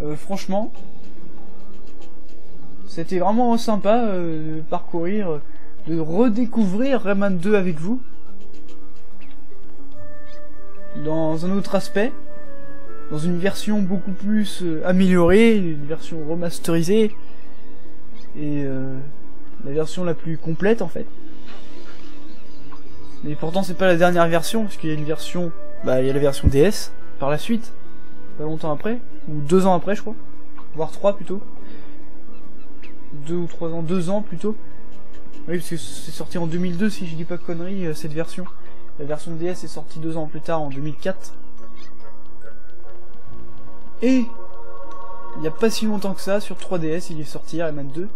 Euh, franchement, c'était vraiment sympa euh, de parcourir, de redécouvrir Rayman 2 avec vous. Dans un autre aspect, dans une version beaucoup plus euh, améliorée, une version remasterisée, et la version la plus complète en fait. Mais pourtant c'est pas la dernière version, parce qu'il y a une version, bah il y a la version DS par la suite, pas longtemps après, ou deux ans après je crois, voire trois plutôt, deux ou trois ans, deux ans plutôt. Oui parce que c'est sorti en 2002 si je dis pas de conneries euh, cette version. La version DS est sortie deux ans plus tard en 2004. Et il n'y a pas si longtemps que ça sur 3DS il est sorti Rayman 2.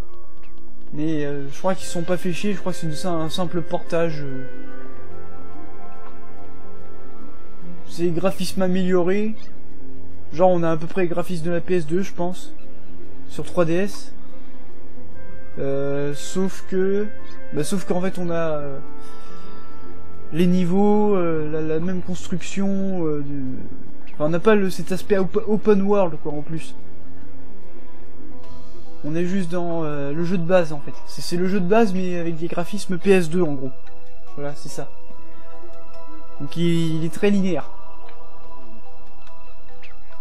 Mais euh, je crois qu'ils sont pas fait chier, je crois que c'est un simple portage. Euh... C'est graphisme amélioré. Genre on a à peu près les graphismes de la PS2 je pense. Sur 3DS. Euh, sauf que... Bah, sauf qu'en fait on a... Euh, les niveaux, euh, la, même construction... On n'a pas cet aspect op open world quoi en plus. On est juste dans le jeu de base en fait. C'est le jeu de base mais avec des graphismes PS2 en gros. Voilà, c'est ça. Donc il, est très linéaire.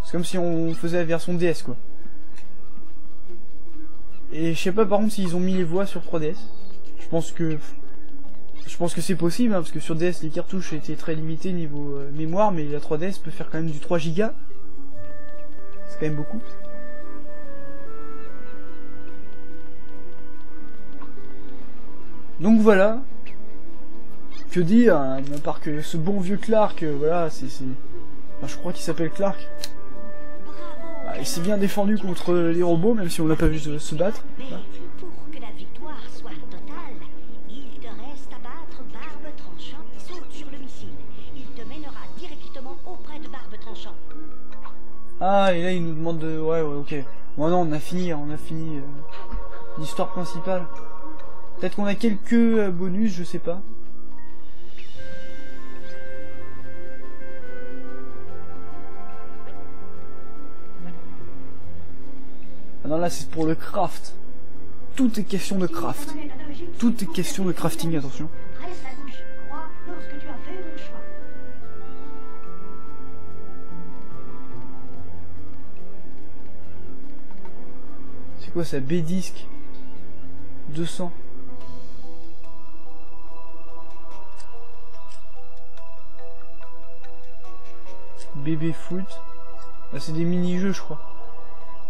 C'est comme si on faisait la version DS quoi. Et je sais pas par contre s'ils ont mis les voix sur 3DS. Je pense que je pense que c'est possible hein, parce que sur DS les cartouches étaient très limitées niveau euh, mémoire mais la 3DS peut faire quand même du 3 Go. C'est quand même beaucoup. Donc voilà. Que dire, hein, à part que ce bon vieux Clark, euh, voilà, c'est... Je crois qu'il s'appelle Clark. Ah, il s'est bien défendu contre les robots, même si on l'a pas vu se, battre. Voilà. Ah, et là il nous demande de... Ouais, ouais, ok. Bon non, on a fini, on a fini euh, l'histoire principale. Peut-être qu'on a quelques euh, bonus, je sais pas. Non, là c'est pour le craft. Tout est question de craft. Tout est question de crafting, attention. C'est quoi ça B-disque 200 Bébé foot. Là c'est des mini-jeux je crois.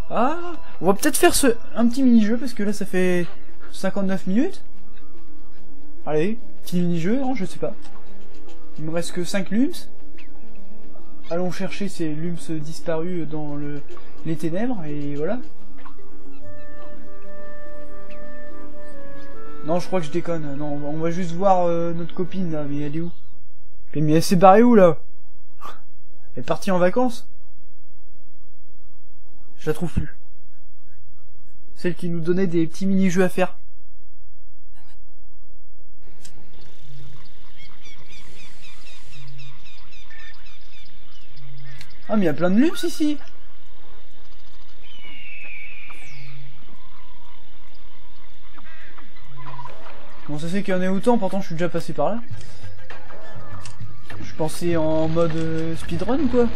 Ah On va peut-être faire ce un petit mini-jeu parce que là ça fait 59 minutes. Allez, petit mini-jeu, non je sais pas. Il me reste que 5 lums. Allons chercher ces lums disparus dans le, les ténèbres et voilà. Non, je crois que je déconne. Non, on va juste voir euh, notre copine là, mais elle est où? Mais elle s'est barrée où là? Elle est partie en vacances? Je la trouve plus. Celle qui nous donnait des petits mini-jeux à faire. Ah mais il y a plein de lums ici Bon, ça fait qu'il y en a autant, pourtant je suis déjà passé par là. Je pensais en mode euh, speedrun quoi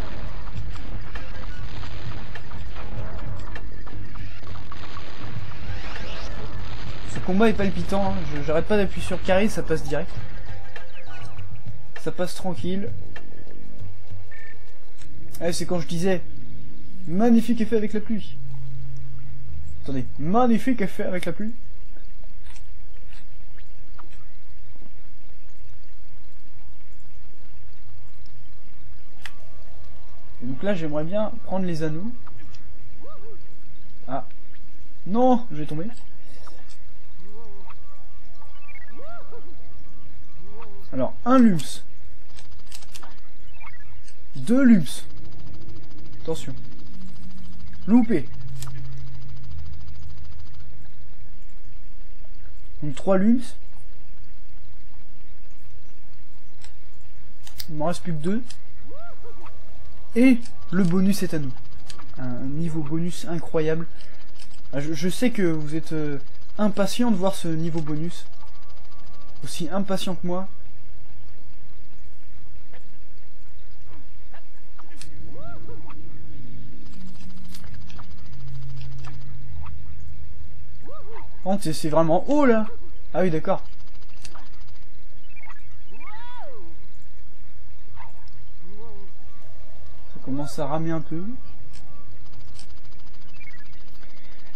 combat est palpitant, hein. j'arrête pas d'appuyer sur carré, ça passe direct. Ça passe tranquille. Eh, c'est quand je disais magnifique effet avec la pluie. Attendez, magnifique effet avec la pluie. Donc là, j'aimerais bien prendre les anneaux. Ah. Non Je vais tomber. Alors, un lums. Deux lums. Attention. Loupé. Donc trois lums. Il m'en reste plus que deux. Et le bonus est à nous. Un niveau bonus incroyable. Ah, Je, je sais que vous êtes euh, impatient de voir ce niveau bonus. Aussi impatient que moi. C'est- vraiment haut là Ah oui d'accord. Ça commence à ramer un peu.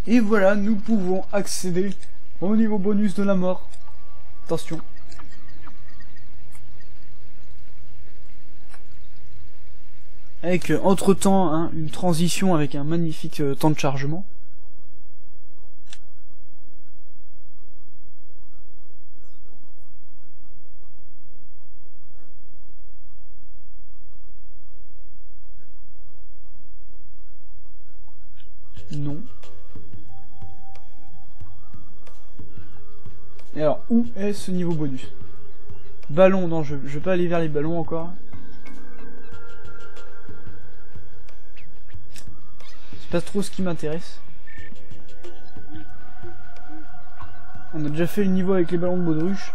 Et voilà, nous pouvons accéder au niveau bonus de la mort. Attention. Avec euh, entre temps hein, une transition avec un magnifique euh, temps de chargement. Alors, où est ce niveau bonus Ballon, non, je, je vais pas aller vers les ballons encore. C'est pas trop ce qui m'intéresse. On a déjà fait le niveau avec les ballons de baudruche.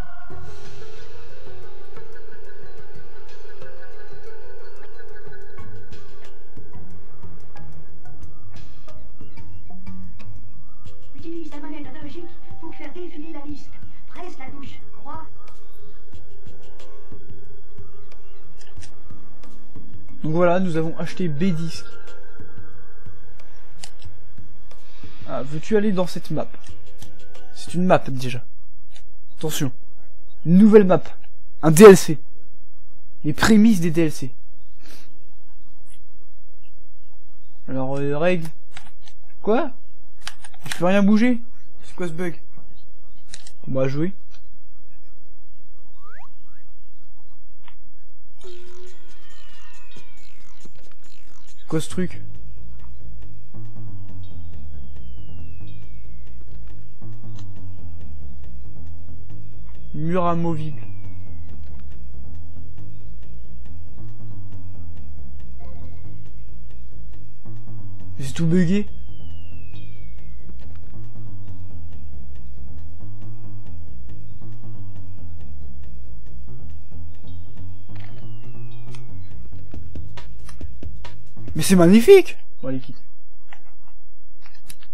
Voilà, nous avons acheté B-Disc. Ah, veux-tu aller dans cette map? C'est une map déjà. Attention. Une nouvelle map. Un DLC. Les prémices des DLC. Alors, euh. Quoi? Je peux rien bouger? C'est quoi ce bug? On va jouer. Quoi ce truc Mur amovible. C'est tout bugué? Mais c'est magnifique Bon allez quitte.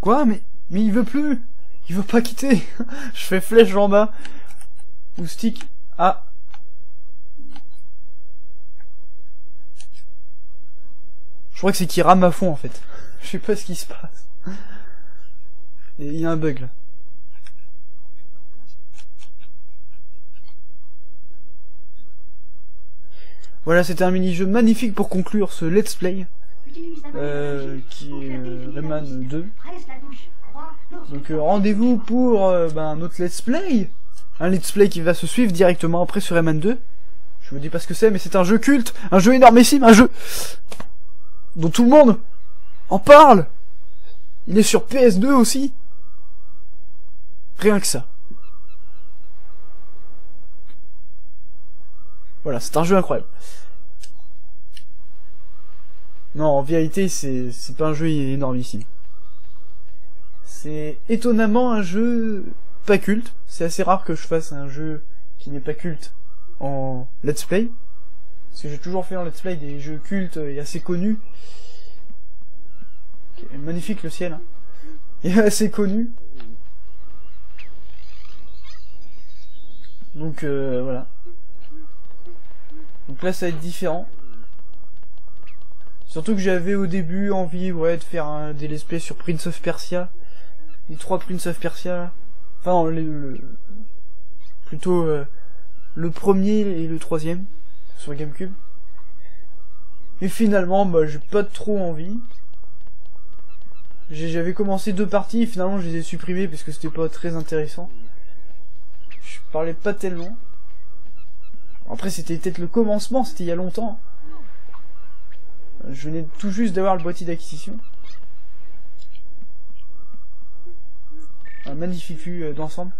Quoi Mais mais il veut plus Il veut pas quitter Je fais flèche en bas. Ou stick. Ah Je crois que c'est qu'il rame à fond en fait. Je sais pas ce qui se passe. Et il y a un bug là. Voilà, c'était un mini-jeu magnifique pour conclure ce let's play. Euh, qui est euh, Rayman liste. 2. Presse la touche croix. lorsque Donc euh, rendez-vous pour ben, un autre let's play. Un let's play qui va se suivre directement après sur Rayman 2. Je vous dis pas ce que c'est, mais c'est un jeu culte, un jeu énormissime, un jeu dont tout le monde en parle. Il est sur PS2 aussi. Rien que ça. Voilà, c'est un jeu incroyable. Non, en vérité, c'est pas un jeu énormissime. C'est étonnamment un jeu pas culte. C'est assez rare que je fasse un jeu qui n'est pas culte en let's play. Parce que j'ai toujours fait en let's play des jeux cultes et assez connus. Magnifique le ciel. Hein. Et assez connu. Donc euh, voilà. Donc là ça va être différent. Surtout que j'avais au début envie ouais de faire un, play sur Prince of Persia. Les trois Prince of Persia. Enfin le, plutôt euh, le premier et le troisième sur Gamecube. Et finalement bah j'ai pas trop envie. J'avais commencé deux parties et finalement je les ai supprimées parce que c'était pas très intéressant. Je parlais pas tellement. Après c'était peut-être le commencement, c'était il y a longtemps. Je venais tout juste d'avoir le boîtier d'acquisition. Un magnifique vue euh, d'ensemble.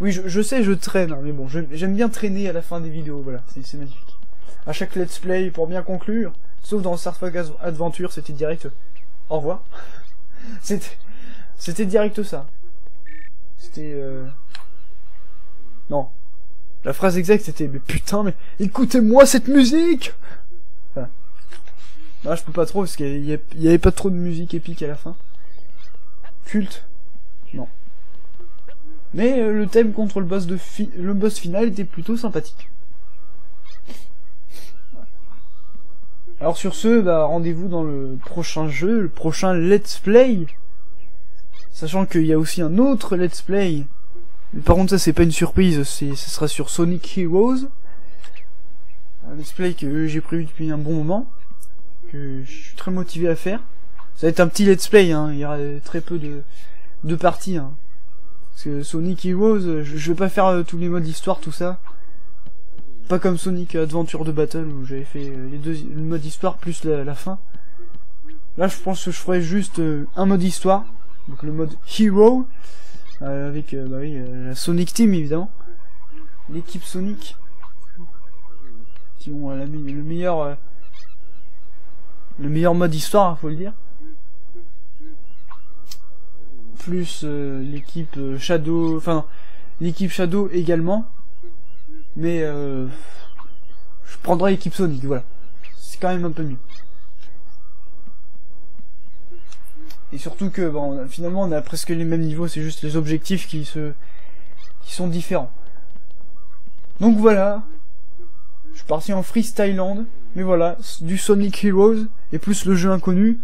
Oui, je, sais, je traîne, hein, mais bon, j'aime bien traîner à la fin des vidéos, voilà, c'est magnifique. À chaque let's play, pour bien conclure, Sauf dans Star Fox Adventure, c'était direct. Au revoir. c'était, c'était direct ça. C'était. Euh... Non. La phrase exacte c'était mais putain mais écoutez-moi cette musique. Là je peux pas trop parce qu'il y, avait pas trop de musique épique à la fin. Culte. Non. Mais euh, le thème contre le boss de fi le boss final était plutôt sympathique. Alors sur ce, bah, rendez-vous dans le prochain jeu, le prochain let's play. Sachant qu'il y a aussi un autre let's play. Mais par contre ça c'est pas une surprise, ce sera sur Sonic Heroes. Un let's play que j'ai prévu depuis un bon moment. Que je suis très motivé à faire. Ça va être un petit let's play, hein. il y aura très peu de, de parties. Hein. Parce que Sonic Heroes, je, je vais pas faire euh, tous les modes d'histoire, tout ça. Pas comme Sonic Adventure de Battle où j'avais fait euh, les deux le mode histoire plus la, fin. Là je pense que je ferai juste euh, un mode histoire, donc le mode Hero, euh, avec bah oui, la Sonic Team évidemment, l'équipe Sonic, qui ont la, le meilleur le meilleur mode histoire, faut le dire. Plus l'équipe Shadow, enfin l'équipe Shadow également mais euh, je prendrai l'équipe Sonic, voilà. C'est quand même un peu mieux. Et surtout que bon, finalement on a presque les mêmes niveaux, c'est juste les objectifs qui se qui sont différents. Donc voilà. Je suis parti en freestyleland, mais voilà, du Sonic Heroes et plus le jeu inconnu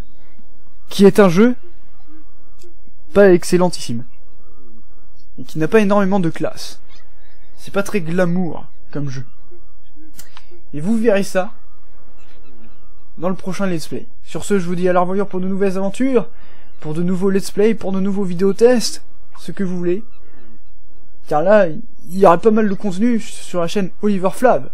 qui est un jeu pas excellentissime et qui n'a pas énormément de classe. C'est pas très glamour comme jeu. Et vous verrez ça dans le prochain let's play. Sur ce, je vous dis à la revoyure pour de nouvelles aventures, pour de nouveaux let's play, pour de nouveaux vidéos tests, ce que vous voulez. Car là, il y aura pas mal de contenu sur la chaîne Oliver Flav.